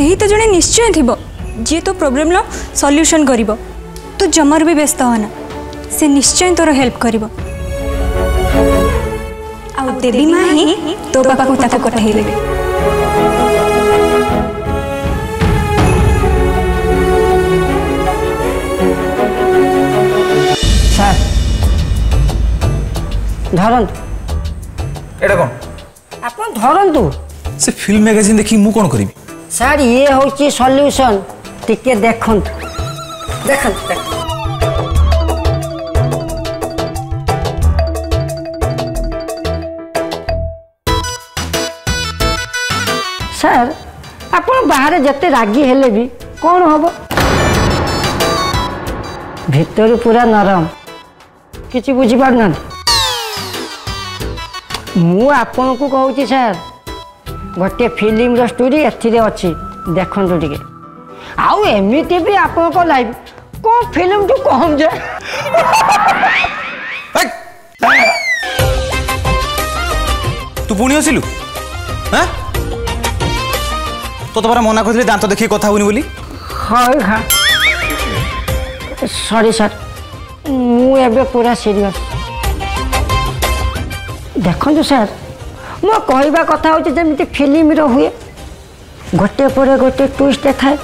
कहीं तो जड़े निश्चय थी जी तो प्रोब्लेम लो सॉल्यूशन कर तू जमार भी व्यस्त होना से निश्चय तोर हेल्प कर धरतु आप से फिल्म मैगजीन देखी मुझे सर ये हूँ सल्यूशन टी देख देख सर आप बाहर जिते रागी हेले भी कौन हम भितर पूरा नरम कि बुझीप मु आपण को कहूँ सर ଗୋଟିଏ ଫିଲ୍ମର ଷ୍ଟୋରି ଏଥିରେ ଅଛି ଦେଖନ୍ତୁ ଟିକେ ଆଉ ଏମିତି ବି ଆପଣଙ୍କ ଲାଇଫ୍ କ'ଣ ଫିଲ୍ମଠୁ କମ୍ ଯେ ତୁ ପୁଣି ଆସିଲୁ ହଁ ତୋତେ ପରା ମନା କରିଥିଲି ଦାନ୍ତ ଦେଖିକି କଥା ହେଉନି ବୋଲି ହଉ ହଁ ସରି ସାର୍ ମୁଁ ଏବେ ପୁରା ସିରିୟସ୍ ଦେଖନ୍ତୁ ସାର୍ ମୋ କହିବା କଥା ହେଉଛି ଯେମିତି ଫିଲ୍ମର ହୁଏ ଗୋଟେ ପରେ ଗୋଟେ ଟୁଇଷ୍ଟ ଥାଏ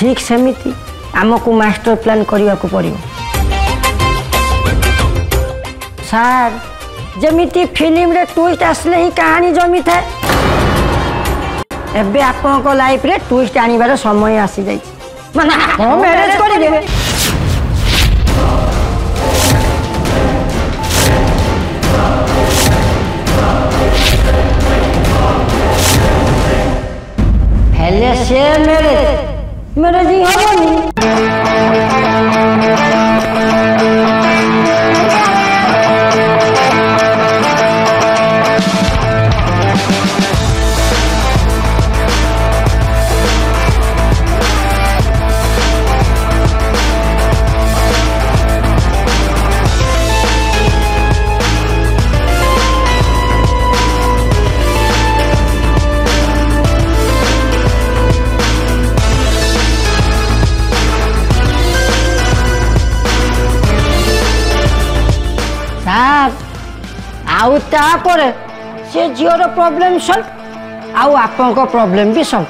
ଠିକ୍ ସେମିତି ଆମକୁ ମାଷ୍ଟର ପ୍ଲାନ୍ କରିବାକୁ ପଡ଼ିବ ସାର୍ ଯେମିତି ଫିଲ୍ମରେ ଟୁଇଷ୍ଟ ଆସିଲେ ହିଁ କାହାଣୀ ଜମିଥାଏ ଏବେ ଆପଣଙ୍କ ଲାଇଫ୍ରେ ଟୁଇଷ୍ଟ ଆଣିବାର ସମୟ ଆସିଯାଇଛି ମାନେ शेर मेरे मेरे जी हवा नहीं हाँ, हाँ। ଆଉ ତାପରେ ସେ ଝିଅର ପ୍ରୋବ୍ଲେମ୍ ସଲ୍ଭ ଆଉ ଆପଣଙ୍କ ପ୍ରୋବ୍ଲେମ୍ ବି solve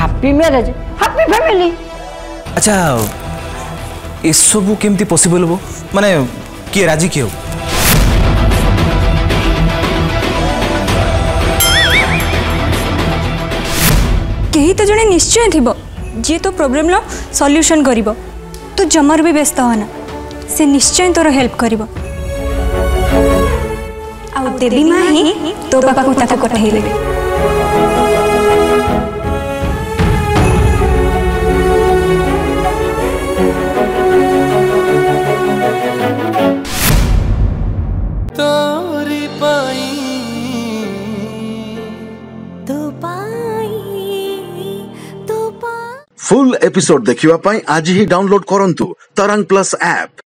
happy marriage happy family ଆଚ୍ଛା ଏସବୁ କେମିତି ପସିବଲ୍ ହେବ ମାନେ କିଏ ରାଜି କିଏ ହେବ କେହି ତ ଜଣେ ନିଶ୍ଚୟ ଥିବ ଯିଏ ତୋ ପ୍ରୋବ୍ଲେମ୍ର ସଲ୍ୟୁସନ୍ କରିବ ତୁ ଜମାରୁ ବି ବ୍ୟସ୍ତ ହନା ସେ ନିଶ୍ଚୟ ତୋର ହେଲ୍ପ କରିବ देवी माँ ही तो बापा को ताको कठेरे फुल एपिसोड देखिवा पाई आज ही डाउनलोड करंतु तरंग प्लस ऐप